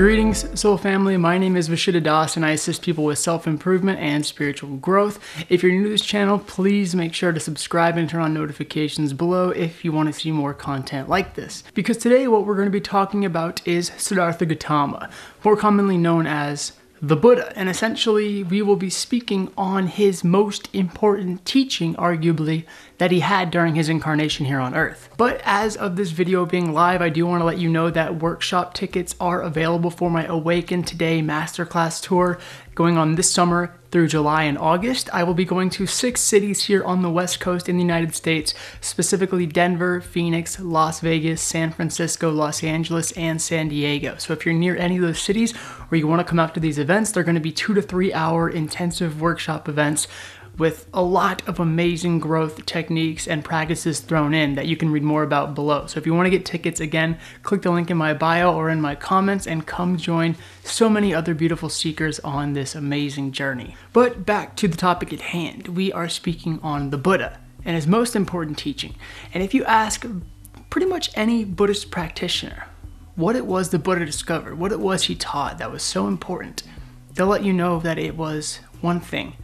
Greetings, Soul Family. My name is Vishuddha Das, and I assist people with self improvement and spiritual growth. If you're new to this channel, please make sure to subscribe and turn on notifications below if you want to see more content like this. Because today, what we're going to be talking about is Siddhartha Gautama, more commonly known as the Buddha, and essentially we will be speaking on his most important teaching, arguably, that he had during his incarnation here on Earth. But as of this video being live, I do want to let you know that workshop tickets are available for my Awaken Today Masterclass Tour going on this summer through July and August. I will be going to six cities here on the West Coast in the United States, specifically Denver, Phoenix, Las Vegas, San Francisco, Los Angeles, and San Diego. So if you're near any of those cities or you want to come out to these events, they're going to be two to three hour intensive workshop events with a lot of amazing growth techniques and practices thrown in that you can read more about below. So if you want to get tickets, again, click the link in my bio or in my comments and come join so many other beautiful seekers on this amazing journey. But back to the topic at hand, we are speaking on the Buddha and his most important teaching. And if you ask pretty much any Buddhist practitioner what it was the Buddha discovered, what it was he taught that was so important, they'll let you know that it was one thing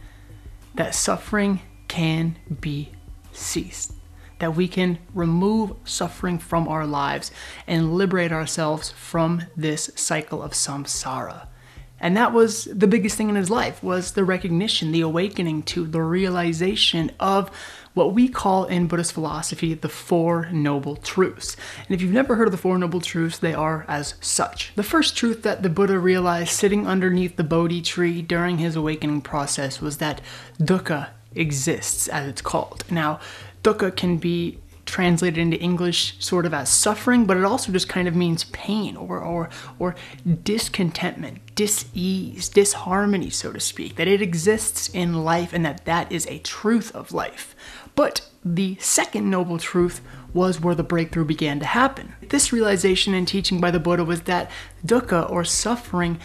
that suffering can be ceased, that we can remove suffering from our lives and liberate ourselves from this cycle of samsara. And that was the biggest thing in his life was the recognition, the awakening to the realization of what we call in Buddhist philosophy the Four Noble Truths. And if you've never heard of the Four Noble Truths, they are as such. The first truth that the Buddha realized sitting underneath the Bodhi tree during his awakening process was that dukkha exists, as it's called. Now, dukkha can be translated into English sort of as suffering, but it also just kind of means pain or or or discontentment, dis-ease, disharmony, so to speak. That it exists in life and that that is a truth of life. But the second noble truth was where the breakthrough began to happen. This realization and teaching by the Buddha was that dukkha or suffering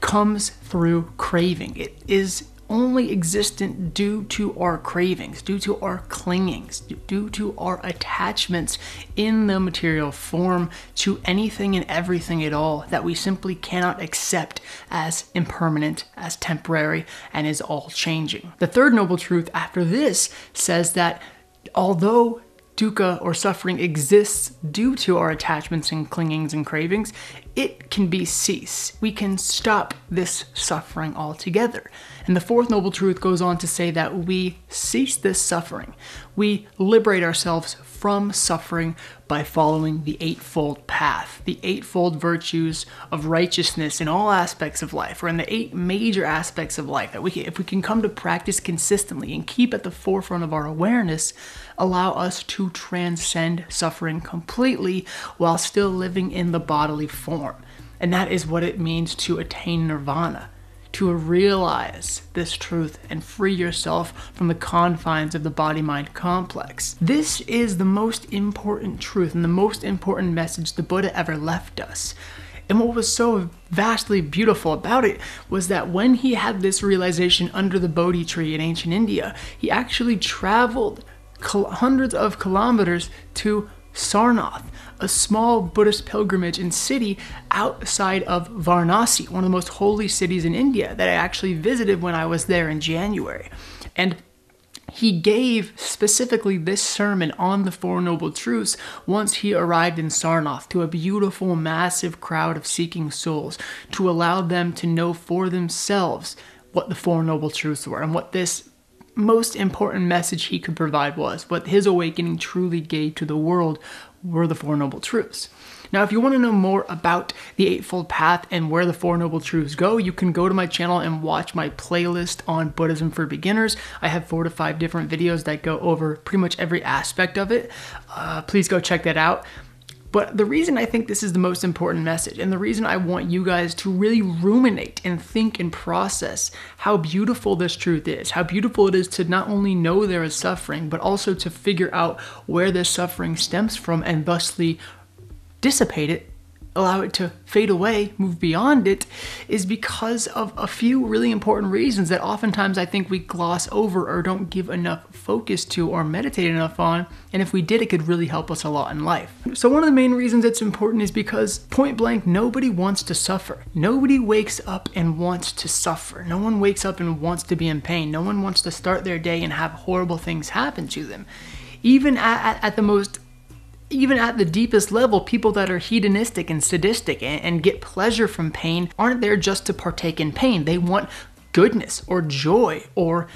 comes through craving. It is only existent due to our cravings, due to our clingings, due to our attachments in the material form to anything and everything at all that we simply cannot accept as impermanent, as temporary, and is all changing. The third noble truth after this says that although dukkha or suffering exists due to our attachments and clingings and cravings, it can be ceased. We can stop this suffering altogether. And the fourth noble truth goes on to say that we cease this suffering. We liberate ourselves from suffering by following the eightfold path, the eightfold virtues of righteousness in all aspects of life, or in the eight major aspects of life that we if we can come to practice consistently and keep at the forefront of our awareness, allow us to transcend suffering completely while still living in the bodily form. And that is what it means to attain nirvana to realize this truth and free yourself from the confines of the body mind complex. This is the most important truth and the most important message the Buddha ever left us. And what was so vastly beautiful about it was that when he had this realization under the Bodhi tree in ancient India, he actually traveled hundreds of kilometers to Sarnath, a small Buddhist pilgrimage and city outside of Varanasi, one of the most holy cities in India that I actually visited when I was there in January. And he gave specifically this sermon on the Four Noble Truths once he arrived in Sarnath to a beautiful, massive crowd of seeking souls to allow them to know for themselves what the Four Noble Truths were and what this most important message he could provide was, what his awakening truly gave to the world were the Four Noble Truths. Now, if you want to know more about the Eightfold Path and where the Four Noble Truths go, you can go to my channel and watch my playlist on Buddhism for Beginners. I have four to five different videos that go over pretty much every aspect of it. Uh, please go check that out. But the reason I think this is the most important message, and the reason I want you guys to really ruminate and think and process how beautiful this truth is, how beautiful it is to not only know there is suffering, but also to figure out where this suffering stems from and thusly dissipate it allow it to fade away, move beyond it, is because of a few really important reasons that oftentimes I think we gloss over or don't give enough focus to or meditate enough on. And if we did, it could really help us a lot in life. So, one of the main reasons it's important is because point blank, nobody wants to suffer. Nobody wakes up and wants to suffer. No one wakes up and wants to be in pain. No one wants to start their day and have horrible things happen to them. Even at, at, at the most even at the deepest level, people that are hedonistic and sadistic and, and, get pleasure from pain aren't there just to partake in pain. They want goodness or joy or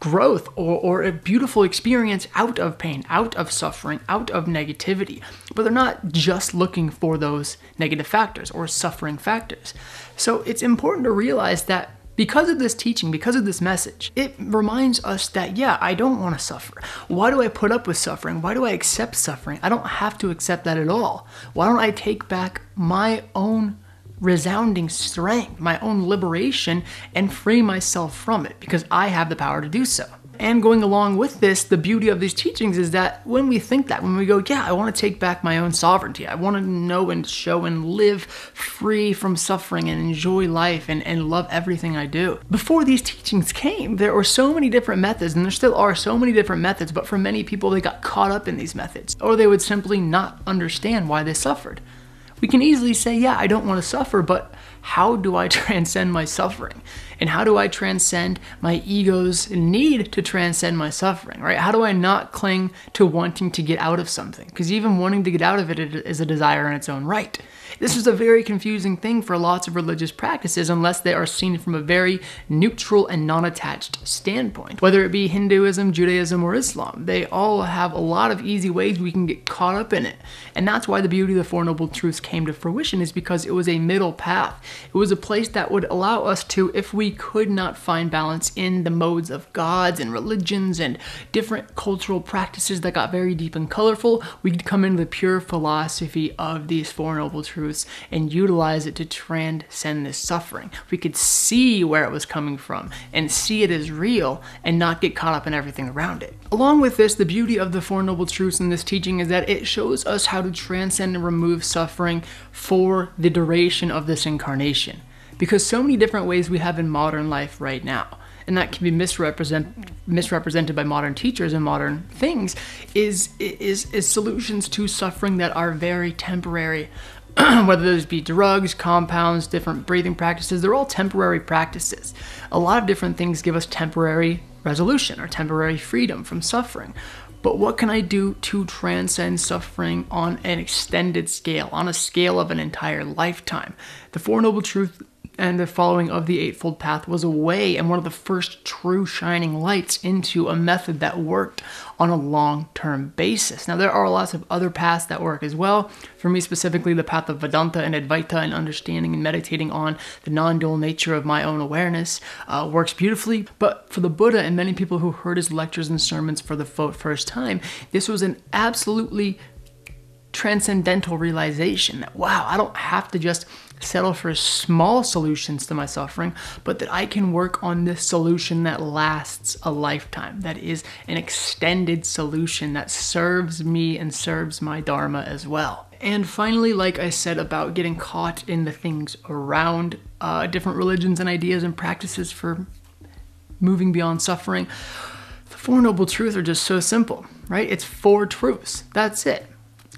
growth or, or a beautiful experience out of pain, out of suffering, out of negativity. But they're not just looking for those negative factors or suffering factors. So it's important to realize that because of this teaching, because of this message, it reminds us that, yeah, I don't want to suffer. Why do I put up with suffering? Why do I accept suffering? I don't have to accept that at all. Why don't I take back my own resounding strength, my own liberation, and free myself from it? Because I have the power to do so. And going along with this, the beauty of these teachings is that when we think that, when we go, yeah, I want to take back my own sovereignty, I want to know and show and live free from suffering and enjoy life and, and love everything I do. Before these teachings came, there were so many different methods, and there still are so many different methods, but for many people, they got caught up in these methods, or they would simply not understand why they suffered. We can easily say, yeah, I don't want to suffer, but how do I transcend my suffering? And how do I transcend my ego's need to transcend my suffering, right? How do I not cling to wanting to get out of something? Because even wanting to get out of it is a desire in its own right. This is a very confusing thing for lots of religious practices unless they are seen from a very neutral and non attached standpoint. Whether it be Hinduism, Judaism, or Islam, they all have a lot of easy ways we can get caught up in it. And that's why the beauty of the Four Noble Truths came to fruition, is because it was a middle path. It was a place that would allow us to, if we could not find balance in the modes of gods and religions and different cultural practices that got very deep and colorful, we could come into the pure philosophy of these Four Noble Truths truths and utilize it to transcend this suffering. We could see where it was coming from and see it as real and not get caught up in everything around it. Along with this, the beauty of the Four Noble Truths in this teaching is that it shows us how to transcend and remove suffering for the duration of this incarnation. Because so many different ways we have in modern life right now and that can be misrepresent, misrepresented by modern teachers and modern things is, is, is solutions to suffering that are very temporary whether those be drugs, compounds, different breathing practices, they're all temporary practices. A lot of different things give us temporary resolution or temporary freedom from suffering. But what can I do to transcend suffering on an extended scale, on a scale of an entire lifetime? The Four Noble Truths and the following of the Eightfold Path was a way and one of the first true shining lights into a method that worked on a long term basis. Now, there are lots of other paths that work as well. For me, specifically, the path of Vedanta and Advaita and understanding and meditating on the non dual nature of my own awareness uh, works beautifully. But for the Buddha and many people who heard his lectures and sermons for the first time, this was an absolutely transcendental realization that, wow, I don't have to just settle for small solutions to my suffering, but that I can work on this solution that lasts a lifetime, that is an extended solution that serves me and serves my Dharma as well. And finally, like I said about getting caught in the things around uh, different religions and ideas and practices for moving beyond suffering, the Four Noble Truths are just so simple, right? It's four truths. That's it.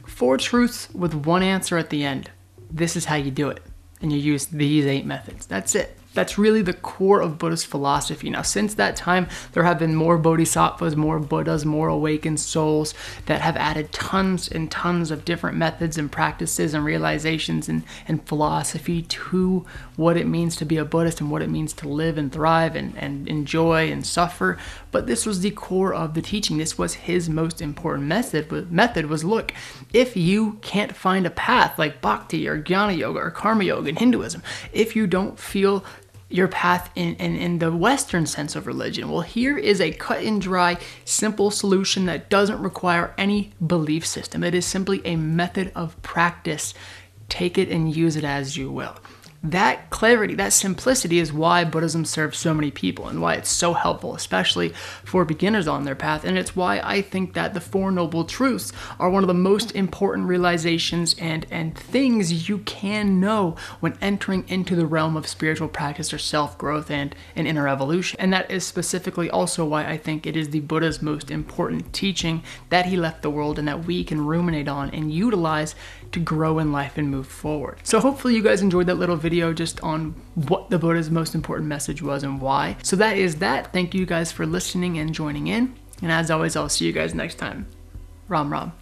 Four truths with one answer at the end. This is how you do it. And you use these eight methods. That's it. That's really the core of Buddhist philosophy. Now, since that time, there have been more bodhisattvas, more Buddhas, more awakened souls that have added tons and tons of different methods and practices and realizations and, and philosophy to what it means to be a Buddhist and what it means to live and thrive and, and enjoy and suffer. But this was the core of the teaching. This was his most important method. Method was look, if you can't find a path like bhakti or jnana yoga or karma yoga in Hinduism, if you don't feel your path in, in, in the Western sense of religion. Well, here is a cut and dry, simple solution that doesn't require any belief system. It is simply a method of practice. Take it and use it as you will. That clarity, that simplicity is why Buddhism serves so many people and why it's so helpful, especially for beginners on their path. And it's why I think that the Four Noble Truths are one of the most important realizations and, and things you can know when entering into the realm of spiritual practice or self growth and an inner evolution. And that is specifically also why I think it is the Buddha's most important teaching that he left the world and that we can ruminate on and utilize to grow in life and move forward. So hopefully you guys enjoyed that little video just on what the Buddha's most important message was and why. So that is that. Thank you guys for listening and joining in. And as always, I'll see you guys next time. Ram Ram.